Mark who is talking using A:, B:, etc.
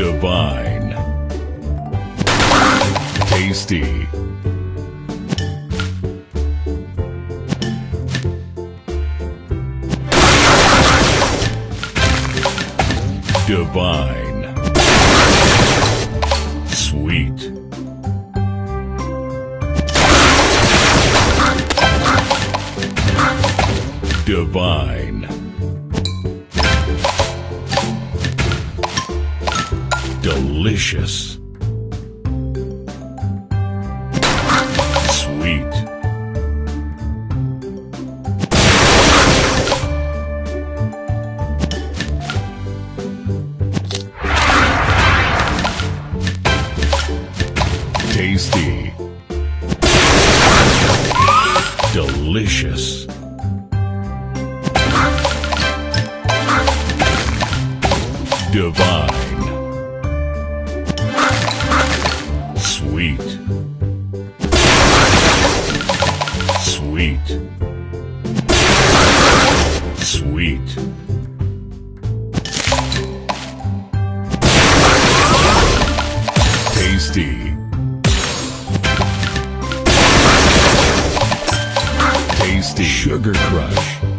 A: Divine. Tasty. Divine. Sweet. Divine. Delicious. Sweet. Tasty. Delicious. Divine. Sweet. Sweet. Sweet. Tasty. Tasty. Sugar Crush.